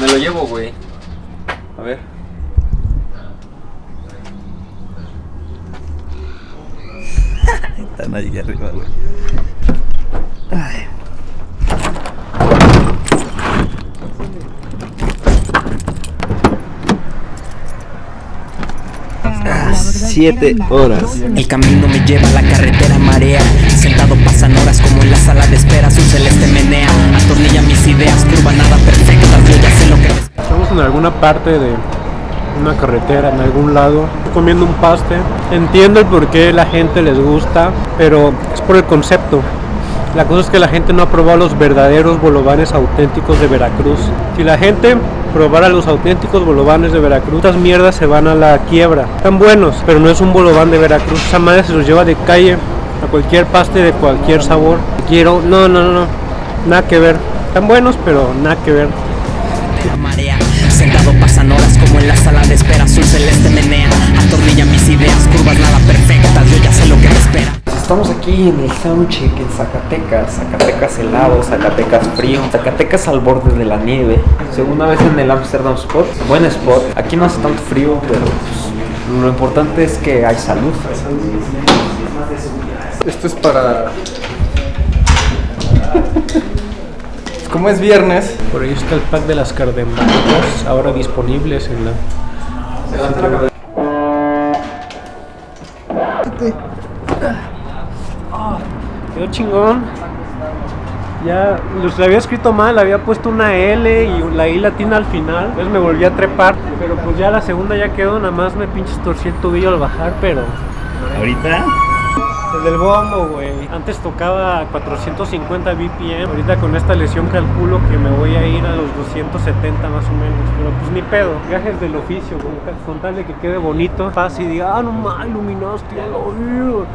Me lo llevo, güey. A ver. Están ahí arriba, güey. Ay. Ah, Siete horas. El camino me lleva a la carretera marea Sentado pasan horas como en la sala de espera Su celeste menea, atornilla mis ideas en alguna parte de una carretera, en algún lado, comiendo un paste. Entiendo el por qué la gente les gusta, pero es por el concepto. La cosa es que la gente no ha probado los verdaderos bolovanes auténticos de Veracruz. Si la gente probara los auténticos bolovanes de Veracruz, estas mierdas se van a la quiebra. Están buenos, pero no es un bolován de Veracruz. Esa madre se los lleva de calle a cualquier paste de cualquier sabor. Quiero, no, no, no, no, nada que ver. Están buenos, pero nada que ver. la marea en la sala de espera Su celeste menea, atornilla mis ideas Curvas nada perfectas, yo ya sé lo que me espera Estamos aquí en el Soundcheck en Zacatecas, Zacatecas helado, Zacatecas frío, Zacatecas al borde de la nieve. Segunda vez en el Amsterdam Spot, buen spot. Aquí no hace tanto frío, pero pues, lo importante es que hay salud. Esto es para. Como es viernes, Por ahí está el pack de las cardemonias, ahora disponibles en la... Ah, Quedó chingón. Ya los había escrito mal, había puesto una L y la I latina al final. Entonces me volví a trepar. Pero pues ya la segunda ya quedó, nada más me pinches torcí el tobillo al bajar, pero. Ahorita El del bombo, güey. Antes tocaba a 450 BPM. Ahorita con esta lesión calculo que me voy a ir a los 270 más o menos. Pero pues ni pedo. Viajes del oficio, con, tal de que quede bonito. Pase y diga, ah, no mames, iluminaste al oído.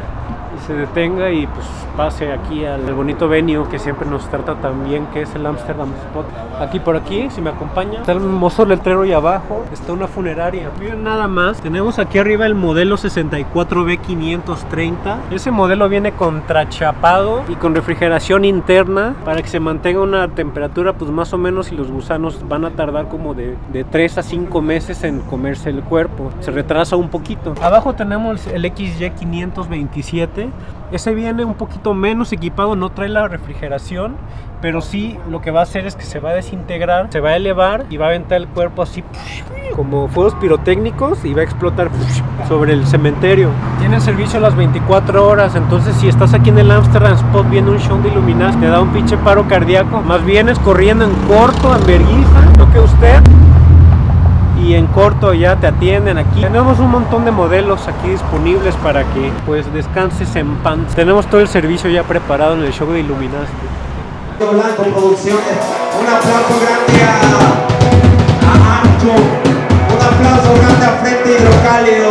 Se detenga y pues pase aquí al bonito venue que siempre nos trata tan bien, que es el Amsterdam Spot. Aquí por aquí, si me acompaña, está el hermoso letrero y abajo está una funeraria. Miren nada más, tenemos aquí arriba el modelo 64B530. Ese modelo viene contrachapado y con refrigeración interna para que se mantenga una temperatura pues más o menos y los gusanos van a tardar como de, de 3 a 5 meses en comerse el cuerpo. Se retrasa un poquito. Abajo tenemos el XY527. Ese viene un poquito menos equipado, no trae la refrigeración, pero sí lo que va a hacer es que se va a desintegrar, se va a elevar y va a aventar el cuerpo así como fuegos pirotécnicos y va a explotar sobre el cementerio. Tiene servicio las 24 horas, entonces si estás aquí en el Amsterdam Spot viendo un show de Illuminati, te da un pinche paro cardíaco, más vienes corriendo en corto, en vergüenza, lo que usted y en corto ya te atienden aquí. Tenemos un montón de modelos aquí disponibles para que pues descanses en paz. Tenemos todo el servicio ya preparado en el show de Illuminati. Blanco Producciones. Un aplauso grande a, a Ancho. Un aplauso grande a Frente Hidrocálido.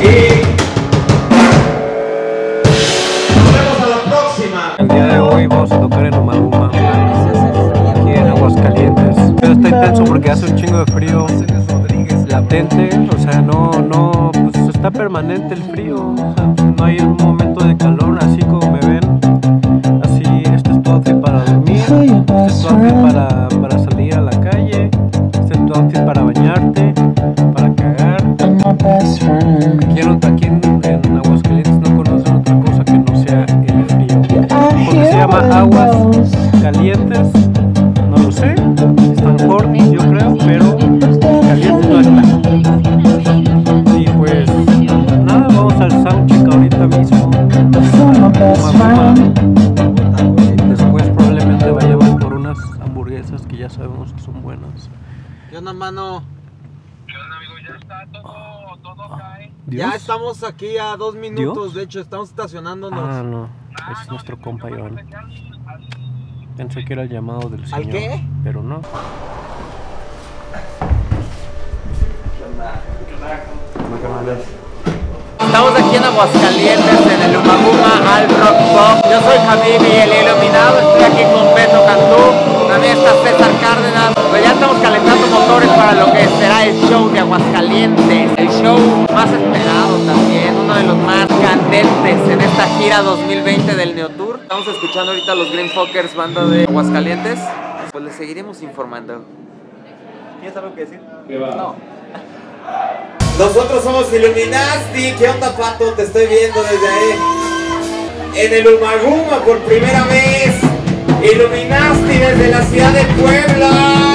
Este. El día de hoy vamos a tocar en Omaluma, aquí en Aguascalientes. Pero está intenso porque hace un chingo de frío. Latente, o sea, no, no, pues está permanente el frío, o sea, no hay un momento de calor estamos aquí a dos minutos, de hecho, estamos estacionándonos. Ah, no. Es nuestro compa Iván. Pensé que era el llamado del señor. ¿Al qué? Pero no. Estamos aquí en Aguascalientes, en el Umaguma al Rock Pop. Yo soy Javibi, el iluminado. Estoy aquí con Beto Cantú. También está César Cárdenas. Pues ya estamos calentando motores para lo que será el show de Aguascalientes. El show más esperado también, uno de los más candentes en esta gira 2020 del Neotour. Estamos escuchando ahorita a los Green Fuckers, banda de Aguascalientes. Pues les seguiremos informando. ¿Tienes algo que decir? No. Nosotros somos Illuminati. ¿Qué onda, Pato? Te estoy viendo desde ahí. En el Umaguma por primera vez. Illuminati desde la ciudad de Puebla.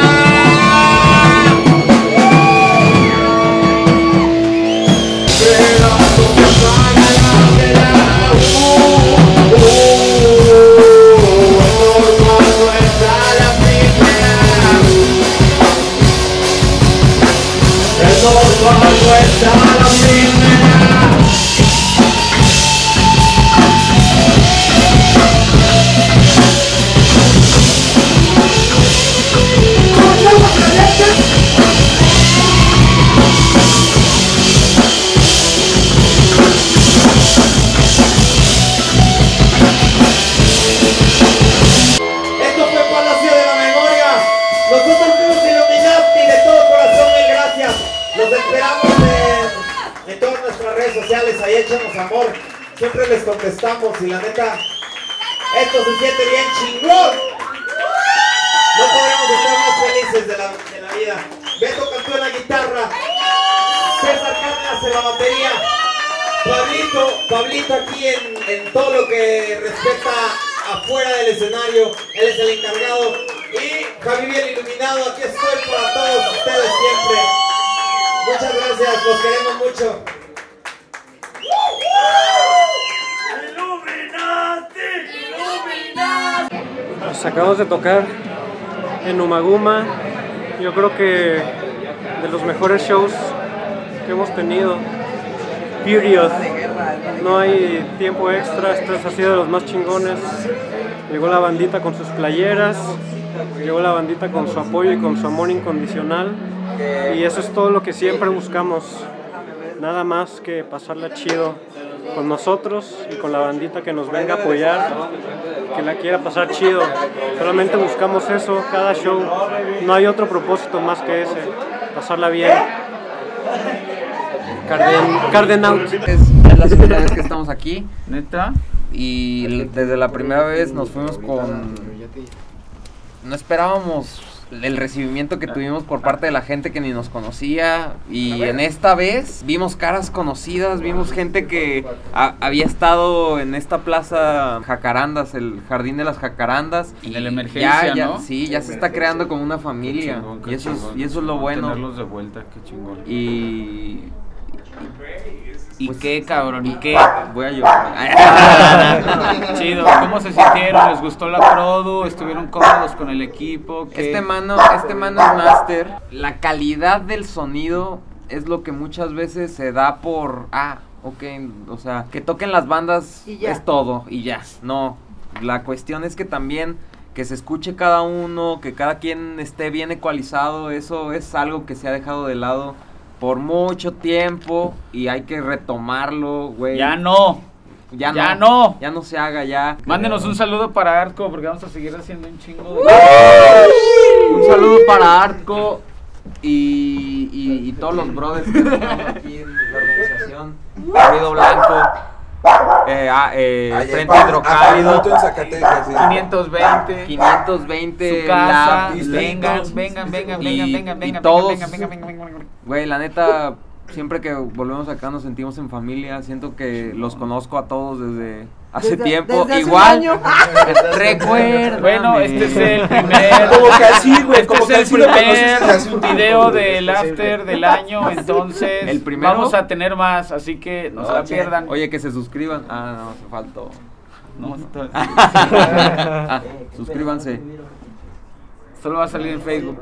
Siempre les contestamos y la neta, esto se siente bien chingón. No podríamos estar más felices de la, de la vida. Beto cantó en la guitarra, César Cárdenas en la batería, Pablito, Pablito aquí en, en todo lo que respecta afuera del escenario, él es el encargado. Y Javi el iluminado, aquí estoy para todos ustedes siempre. Muchas gracias, los queremos mucho. Acabamos de tocar en Umaguma. Yo creo que de los mejores shows que hemos tenido. Period. No hay tiempo extra, esto ha sido de los más chingones. Llegó la bandita con sus playeras, llegó la bandita con su apoyo y con su amor incondicional. Y eso es todo lo que siempre buscamos. Nada más que pasarla chido con nosotros y con la bandita que nos venga a apoyar, que la quiera pasar chido. Solamente buscamos eso cada show. No hay otro propósito más que ese, pasarla bien. Carden, Carden out. Es, la segunda vez que estamos aquí ¿Neta? y desde la primera vez nos fuimos con... No esperábamos el recibimiento que tuvimos por parte de la gente que ni nos conocía y en esta vez vimos caras conocidas, vimos gente que ha- había estado en esta plaza Jacarandas, el jardín de las Jacarandas y En el Emergencia, ya, ya- ¿no? Sí, ya se está creando como una familia Chingón, qué y eso es, y eso es lo bueno. Tenerlos de vuelta, qué chingón. y ¿Y Pues, qué, cabrón? ¿Y qué? voy a llorar. Chido, ¿cómo se sintieron? ¿Les gustó la produ? ¿Estuvieron cómodos con el equipo? ¿Qué? Este mano, este mano es master. La calidad del sonido es lo que muchas veces se da por ah, ok, o sea, que toquen las bandas es todo y ya. No, la cuestión es que también que se escuche cada uno, que cada quien esté bien ecualizado, eso es algo que se ha dejado de lado por mucho tiempo y hay que retomarlo, güey. Ya no. ya, ya no, no. ya no se haga ya. Mándenos un saludo para Arco porque vamos a seguir haciendo un chingo de... Un saludo para Arco y, y, y todos los brothers que estamos aquí en la organización. Ruido Blanco, eh, ah, eh, Frente Hidrocálido, en Zacatecas, sí. 520. 520 Su casa. Lab, Vengan, Listo. vengan, vengan, Y- vengan, vengan, y vengan, todos- vengan, vengan, vengan, vengan, vengan. Güey, la neta, siempre que volvemos acá nos sentimos en familia. Siento que los conozco a todos desde hace tiempo. Igual, recuerda. Bueno, este es el primer. Como que así, güey, Este como es que el hace primer video del after del año. Entonces, ¿El primero? vamos a tener más. Así que no se la pierdan. Oye, que se suscriban. Ah, no, se faltó. No, no, Ah, suscríbanse. solo va a salir en Facebook.